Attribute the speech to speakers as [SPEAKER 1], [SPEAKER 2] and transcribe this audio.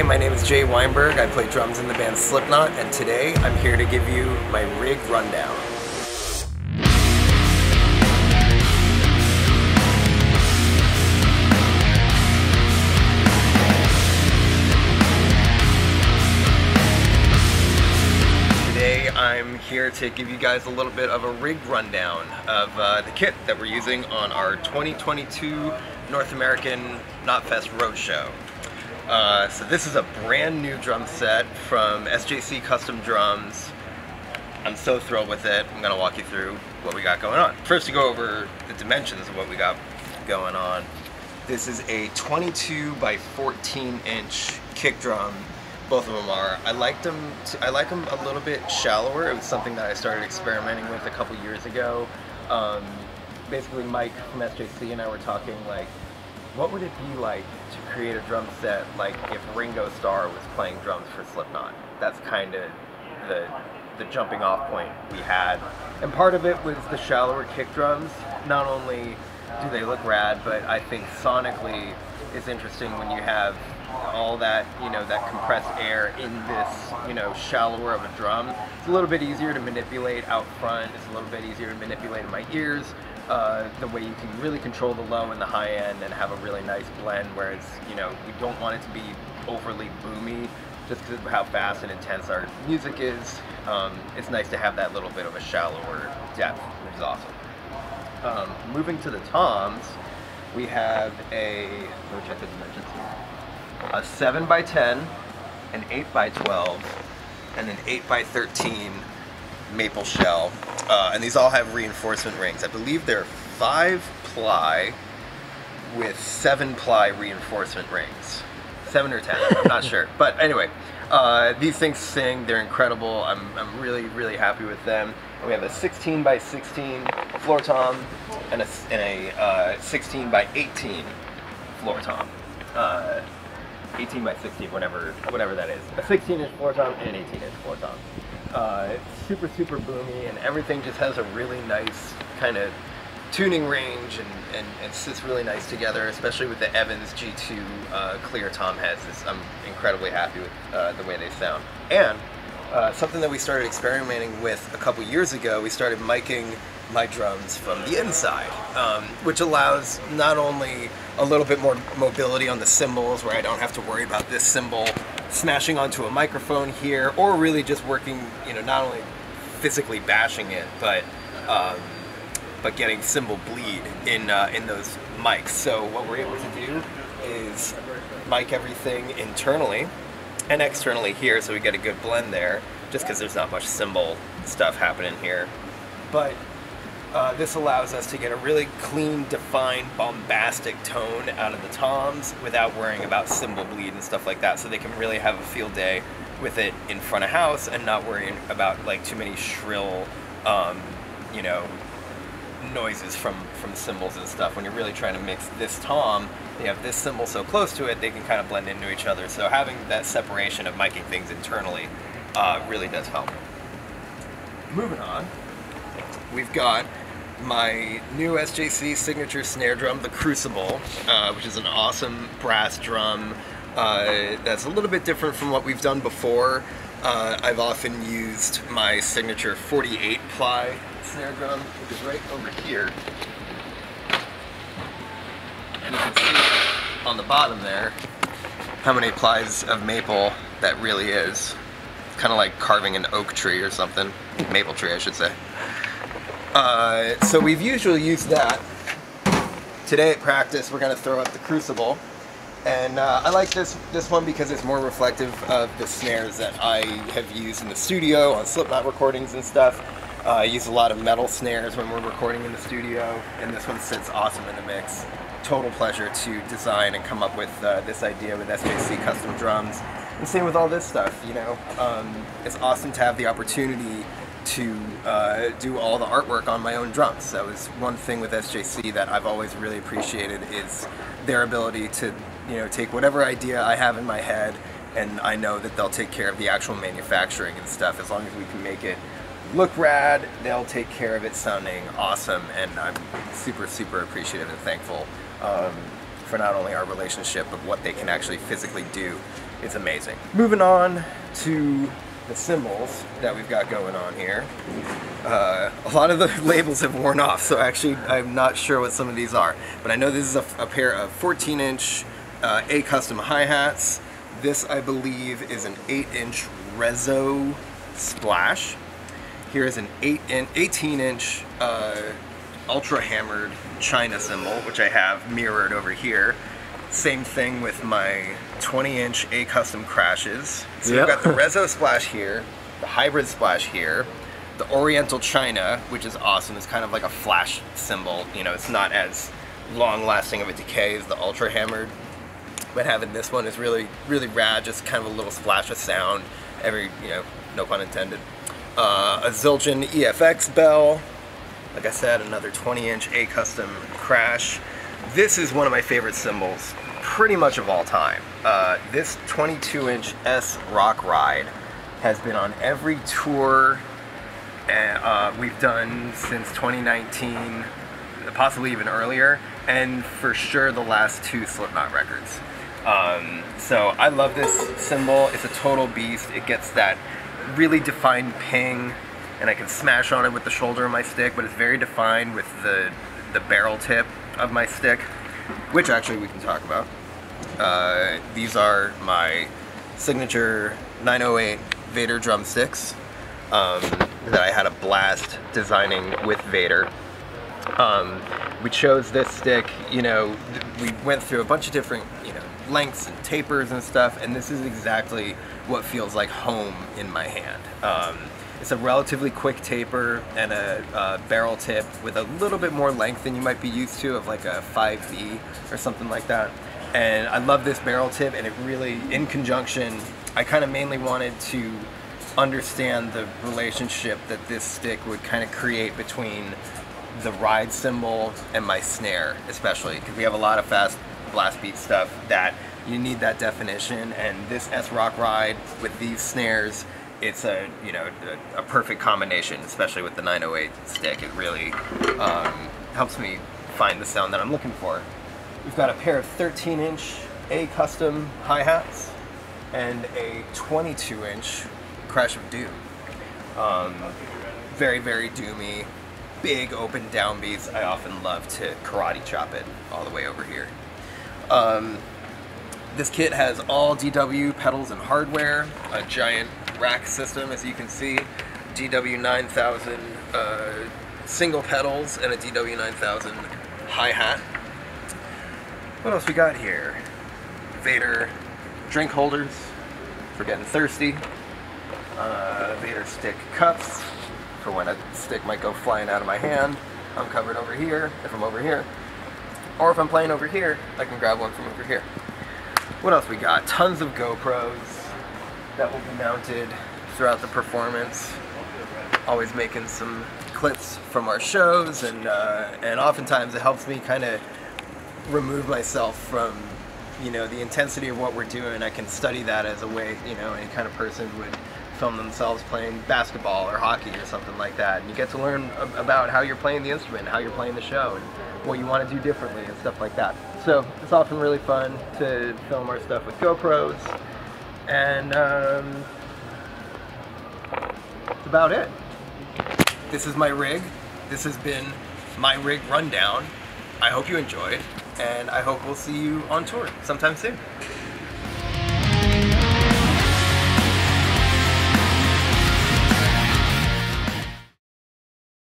[SPEAKER 1] Hey, my name is Jay Weinberg. I play drums in the band Slipknot, and today I'm here to give you my rig rundown. Today I'm here to give you guys a little bit of a rig rundown of uh, the kit that we're using on our 2022 North American Knotfest Roadshow. Uh, so this is a brand new drum set from SJC Custom Drums. I'm so thrilled with it. I'm gonna walk you through what we got going on. First to go over the dimensions of what we got going on. This is a 22 by 14 inch kick drum. Both of them are. I liked them. To, I like them a little bit shallower. It was something that I started experimenting with a couple years ago. Um, basically, Mike from SJC and I were talking like, what would it be like to create a drum set like if Ringo Starr was playing drums for Slipknot? That's kind of the the jumping off point we had. And part of it was the shallower kick drums. Not only do they look rad, but I think sonically it's interesting when you have all that, you know, that compressed air in this, you know, shallower of a drum. It's a little bit easier to manipulate out front. It's a little bit easier to manipulate in my ears. Uh, the way you can really control the low and the high end and have a really nice blend where it's, you know, we don't want it to be overly boomy just because of how fast and intense our music is. Um, it's nice to have that little bit of a shallower depth, which is awesome. Um, moving to the toms, we have a, let me check the dimensions a 7 by 10 an 8 by 12 and an 8 by 13 maple shell. Uh, and these all have reinforcement rings. I believe they're 5 ply with 7 ply reinforcement rings. 7 or 10, I'm not sure. But anyway, uh, these things sing, they're incredible. I'm, I'm really, really happy with them. We have a 16 by 16 floor tom and a, and a uh, 16 by 18 floor tom. Uh, 18 by 16, whatever, whatever that is. A 16 inch floor tom and an 18 inch floor tom. Uh, it's super, super boomy and everything just has a really nice kind of tuning range and, and, and, sits really nice together, especially with the Evans G2 uh, clear tom heads. It's, I'm incredibly happy with uh, the way they sound. And uh, something that we started experimenting with a couple years ago, we started miking my drums from the inside, um, which allows not only a little bit more mobility on the cymbals where I don't have to worry about this cymbal smashing onto a microphone here or really just working, you know, not only physically bashing it, but um, but getting cymbal bleed in uh, in those mics. So what we're able to do is mic everything internally and externally here, so we get a good blend there. Just because there's not much cymbal stuff happening here, but uh, this allows us to get a really clean, defined, bombastic tone out of the toms without worrying about cymbal bleed and stuff like that. So they can really have a field day with it in front of house and not worrying about like too many shrill, um, you know, noises from from cymbals and stuff. When you're really trying to mix this tom, you have this cymbal so close to it, they can kind of blend into each other. So having that separation of miking things internally uh, really does help. Moving on, we've got my new SJC signature snare drum, the Crucible, uh, which is an awesome brass drum uh, that's a little bit different from what we've done before. Uh, I've often used my signature 48 ply snare drum, which is right over here. And you can see on the bottom there how many plies of maple that really is. Kind of like carving an oak tree or something. Maple tree, I should say. Uh, so we've usually used that. Today at practice, we're going to throw up the Crucible. And uh, I like this this one because it's more reflective of the snares that I have used in the studio on Slipknot recordings and stuff. Uh, I use a lot of metal snares when we're recording in the studio, and this one sits awesome in the mix. Total pleasure to design and come up with uh, this idea with SJC Custom Drums. And same with all this stuff, you know. Um, it's awesome to have the opportunity to uh, do all the artwork on my own drums. That was one thing with SJC that I've always really appreciated is their ability to, you know, take whatever idea I have in my head and I know that they'll take care of the actual manufacturing and stuff as long as we can make it look rad, they'll take care of it sounding awesome and I'm super, super appreciative and thankful um, for not only our relationship but what they can actually physically do it's amazing. Moving on to the cymbals that we've got going on here. Uh, a lot of the labels have worn off, so actually I'm not sure what some of these are. But I know this is a, a pair of 14 inch uh, A custom hi-hats. This I believe is an 8 inch Rezo Splash. Here is an 8 in, 18 inch uh, ultra hammered China cymbal, which I have mirrored over here. Same thing with my 20 inch A custom crashes. So yep. we've got the Rezo Splash here, the Hybrid Splash here, the Oriental China, which is awesome. It's kind of like a flash cymbal. You know, it's not as long lasting of a decay as the Ultra Hammered. But having this one is really, really rad. Just kind of a little splash of sound. Every, you know, no pun intended. Uh, a Zildjian EFX bell. Like I said, another 20 inch A custom crash. This is one of my favorite cymbals pretty much of all time. Uh, this 22 inch S Rock Ride has been on every tour uh, we've done since 2019, possibly even earlier, and for sure the last two Slipknot records. Um, so I love this cymbal. It's a total beast. It gets that really defined ping, and I can smash on it with the shoulder of my stick, but it's very defined with the, the barrel tip of my stick, which actually we can talk about. Uh, these are my signature 908 Vater drumsticks um, that I had a blast designing with Vater. Um, we chose this stick, you know, we went through a bunch of different, you know, lengths and tapers and stuff, and this is exactly what feels like home in my hand. Um, it's a relatively quick taper and a, a, barrel tip with a little bit more length than you might be used to of like a 5B or something like that. And I love this barrel tip and it really, in conjunction, I kind of mainly wanted to understand the relationship that this stick would kind of create between the ride cymbal and my snare especially because we have a lot of fast blast beat stuff that you need that definition and this S Rock ride with these snares it's a you know a, a, perfect combination especially with the 908 stick. It really um, helps me find the sound that I'm looking for. We've got a pair of 13 inch A custom hi-hats and a 22 inch Crash of Doom. Um, very very doomy big open downbeats I often love to karate chop it all the way over here. Um, this kit has all DW pedals and hardware, a giant rack system as you can see, DW9000 uh, single pedals and a DW9000 hi-hat. What else we got here? Vater drink holders for getting thirsty. Uh, Vater stick cups for when a stick might go flying out of my hand. I'm covered over here if I'm over here. Or if I'm playing over here, I can grab one from over here. What else we got? Tons of GoPros that will be mounted throughout the performance. Always making some clips from our shows and uh, and oftentimes it helps me kind of remove myself from you know the intensity of what we're doing. I can study that as a way you know any kind of person would film themselves playing basketball or hockey or something like that. And you get to learn about how you're playing the instrument, how you're playing the show. And, what you want to do differently and stuff like that. So it's often really fun to film our stuff with GoPros, and um, that's about it. This is my rig. This has been my rig rundown. I hope you enjoyed, and I hope we'll see you on tour sometime soon.